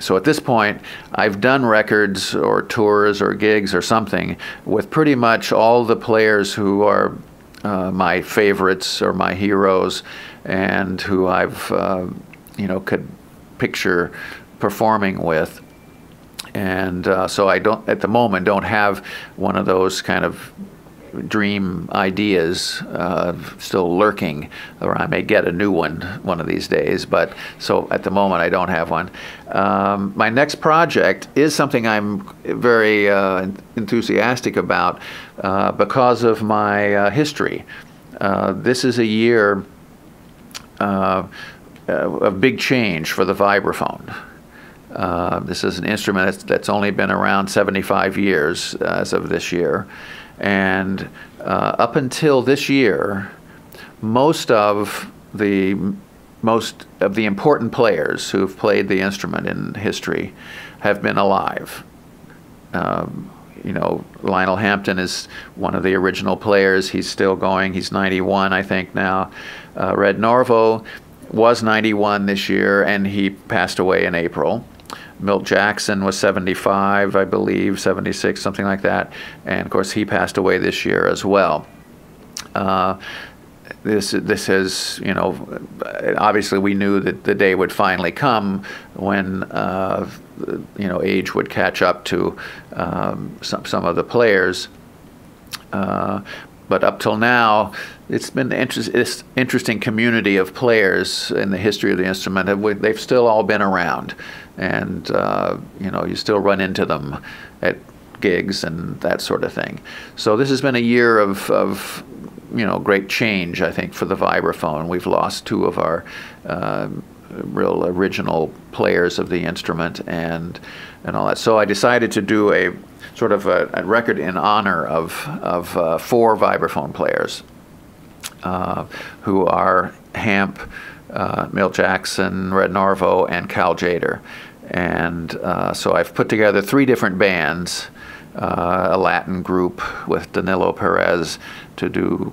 so at this point, I've done records or tours or gigs or something with pretty much all the players who are uh, my favorites or my heroes, and who I've uh, you know could picture performing with. And uh, so I don't at the moment don't have one of those kind of dream ideas uh, still lurking, or I may get a new one one of these days. But so at the moment, I don't have one. Um, my next project is something I'm very uh, enthusiastic about uh, because of my uh, history. Uh, this is a year uh, of big change for the vibraphone. Uh, this is an instrument that's, that's, only been around 75 years as of this year. And uh, up until this year, most of the most of the important players who've played the instrument in history have been alive. Um, you know, Lionel Hampton is one of the original players. He's still going. He's 91, I think, now. Uh, Red Norvo was 91 this year, and he passed away in April. Milt Jackson was 75, I believe, 76, something like that. And of course, he passed away this year as well. Uh, this this has you know obviously we knew that the day would finally come when uh, you know age would catch up to um, some some of the players. Uh, but up till now, it's been an inter- interesting community of players in the history of the instrument. They've still all been around, and uh, you know you still run into them at gigs and that sort of thing. So this has been a year of, of you know great change, I think, for the vibraphone. We've lost two of our uh, real original players of the instrument and and all that. So I decided to do a sort of a, a record in honor of, of uh, four vibraphone players uh, who are Hamp, uh, Jackson, Red Norvo, and Cal Tjader. And uh, so I've put together three different bands, uh, a Latin group with Danilo Perez to do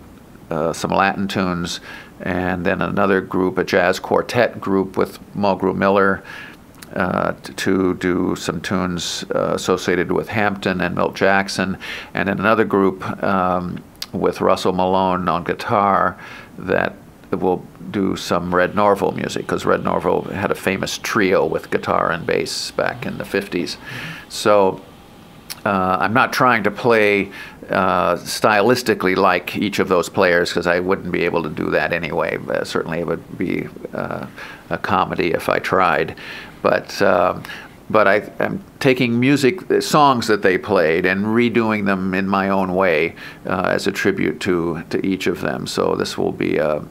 uh, some Latin tunes, and then another group, a jazz quartet group with Mulgrew Miller uh, to do some tunes uh, associated with Hampton and Milt Jackson, and in another group um, with Russell Malone on guitar that will do some Red Norvo music because Red Norvo had a famous trio with guitar and bass back in the 50s. So uh, I'm not trying to play uh, stylistically like each of those players because I wouldn't be able to do that anyway. But certainly, it would be uh, a comedy if I tried. But um, but I, am taking music songs that they played and redoing them in my own way uh, as a tribute to to each of them. So this will be a,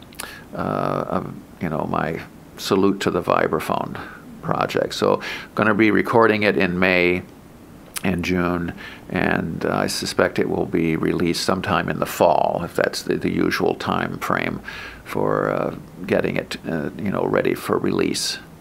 a you know my salute to the vibraphone project. So I'm going to be recording it in May and June, and uh, I suspect it will be released sometime in the fall, if that's the, the usual time frame for uh, getting it, uh, you know, ready for release.